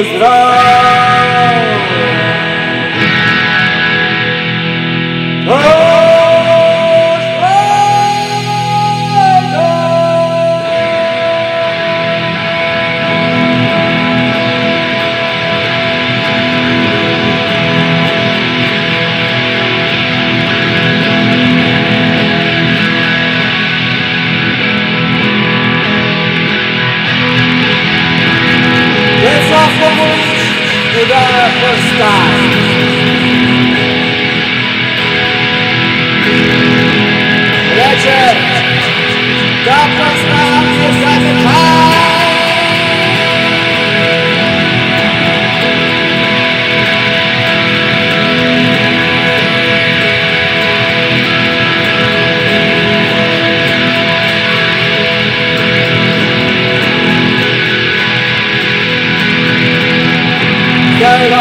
right? mudar a postagem.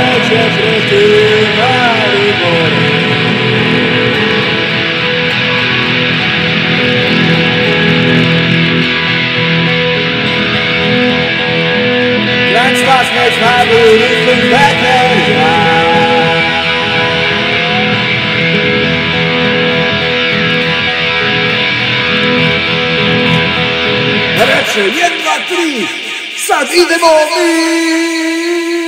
przecież wykiwali góry. Lecz was nie zmarłych tych Raz, dwa, trzy, sad i demony!